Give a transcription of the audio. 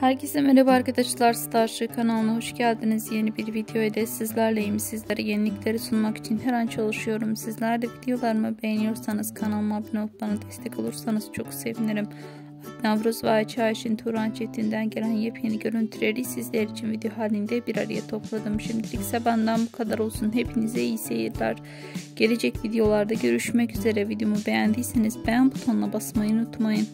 Herkese merhaba arkadaşlar Starship kanalına hoş geldiniz. Yeni bir video ile sizlerleyim. Sizlere yenilikleri sunmak için her an çalışıyorum. Sizler de videolarımı beğeniyorsanız kanalıma abone olup bana destek olursanız çok sevinirim. Navruz ve Ayça Ayşin Turan chatinden gelen yepyeni görüntüleri sizler için video halinde bir araya topladım. Şimdilik ise benden bu kadar olsun. Hepinize iyi seyirler. Gelecek videolarda görüşmek üzere. Videomu beğendiyseniz beğen butonuna basmayı unutmayın.